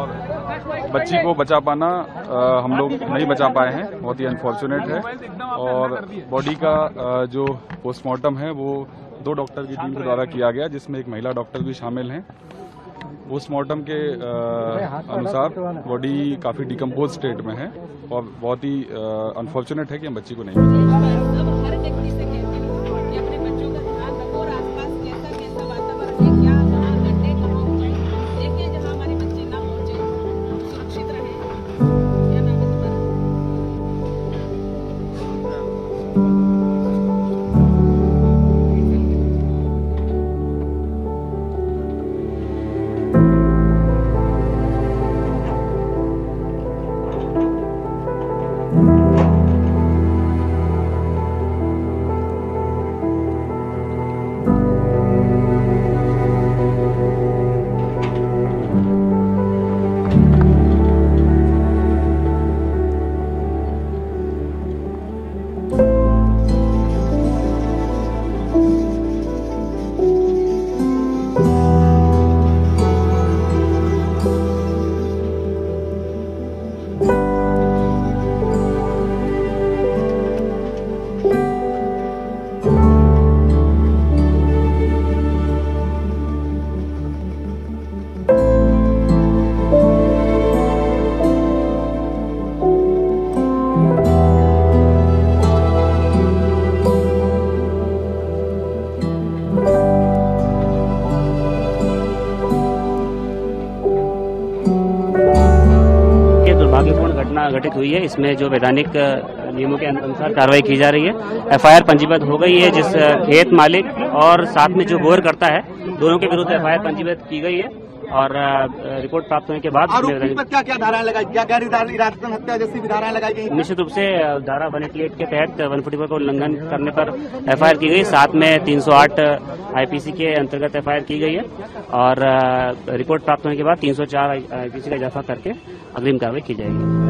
और बच्ची को बचा पाना आ, हम लोग नहीं बचा पाए हैं। बहुत ही अनफॉर्चुनेट है। और बॉडी का आ, जो पोस्टमार्टम है वो दो डॉक्टर की टीम के द्वारा किया गया जिसमें एक महिला डॉक्टर भी शामिल हैं। पोस्टमार्टम के अनुसार बॉडी काफ़ी डिकम्पोज स्टेट में है और बहुत ही अनफॉर्चुनेट है कि हम बच्ची को नहीं दुर्भाग्यपूर्ण घटना घटित हुई है। इसमें जो वैधानिक नियमों के अनुसार कार्रवाई की जा रही है। एफआईआर पंजीबद्ध हो गई है जिस खेत मालिक और साथ में जो बोर करता है दोनों के विरुद्ध एफआईआर पंजीबद्ध की गई है। और रिपोर्ट प्राप्त होने के बाद क्या क्या धाराएँ लगाई क्या गैर इरादतन हत्या जैसी धाराएँ लगाई गई निश्चित रूप से धारा वन के तहत वन का उल्लंघन करने पर एफआईआर की गई। साथ में 308 आईपीसी के अंतर्गत एफआईआर की गई है और रिपोर्ट प्राप्त होने के बाद 304 आईपीसी का इजाफा करके अग्रिम कार्रवाई की जाएगी।